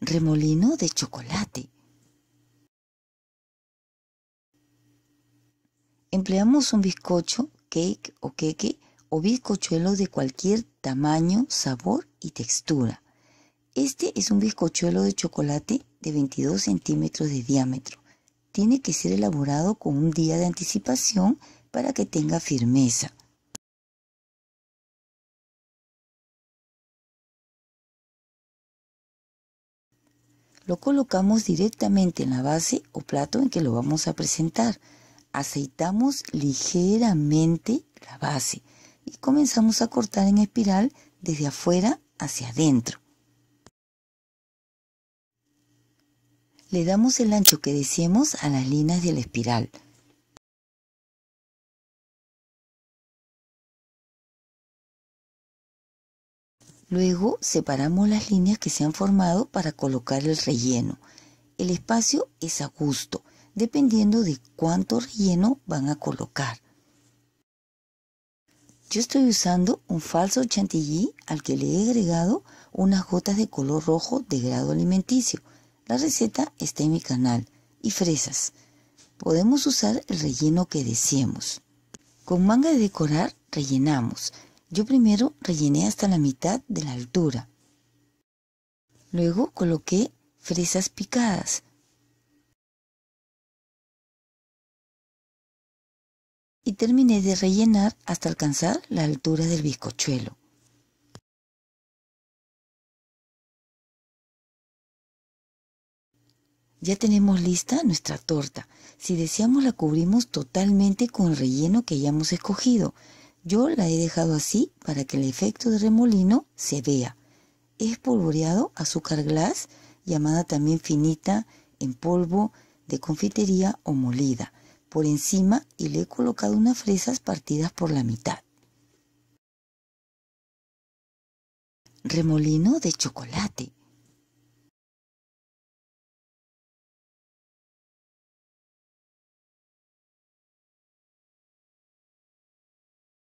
remolino de chocolate. Empleamos un bizcocho, cake o queque o bizcochuelo de cualquier tamaño, sabor y textura. Este es un bizcochuelo de chocolate de 22 centímetros de diámetro. Tiene que ser elaborado con un día de anticipación para que tenga firmeza. Lo colocamos directamente en la base o plato en que lo vamos a presentar. Aceitamos ligeramente la base y comenzamos a cortar en espiral desde afuera hacia adentro. Le damos el ancho que deseemos a las líneas de la espiral. Luego separamos las líneas que se han formado para colocar el relleno. El espacio es a gusto, dependiendo de cuánto relleno van a colocar. Yo estoy usando un falso chantilly al que le he agregado unas gotas de color rojo de grado alimenticio. La receta está en mi canal. Y fresas. Podemos usar el relleno que deseemos. Con manga de decorar rellenamos. Yo primero rellené hasta la mitad de la altura. Luego coloqué fresas picadas. Y terminé de rellenar hasta alcanzar la altura del bizcochuelo. Ya tenemos lista nuestra torta. Si deseamos la cubrimos totalmente con el relleno que hayamos escogido. Yo la he dejado así para que el efecto de remolino se vea. He espolvoreado azúcar glass, llamada también finita, en polvo, de confitería o molida, por encima y le he colocado unas fresas partidas por la mitad. Remolino de chocolate.